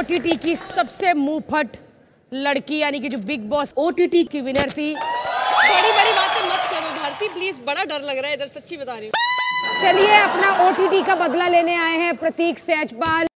OTT की सबसे मुंहफट लड़की यानी कि जो बिग बॉस ओटीटी की विनर थी। बड़ी बड़ी बातें मत करो भारती प्लीज़ बड़ा डर लग रहा है इधर सच्ची बता रही हूँ। चलिए अपना ओटीटी का बदला लेने आए हैं प्रतीक सहजपाल।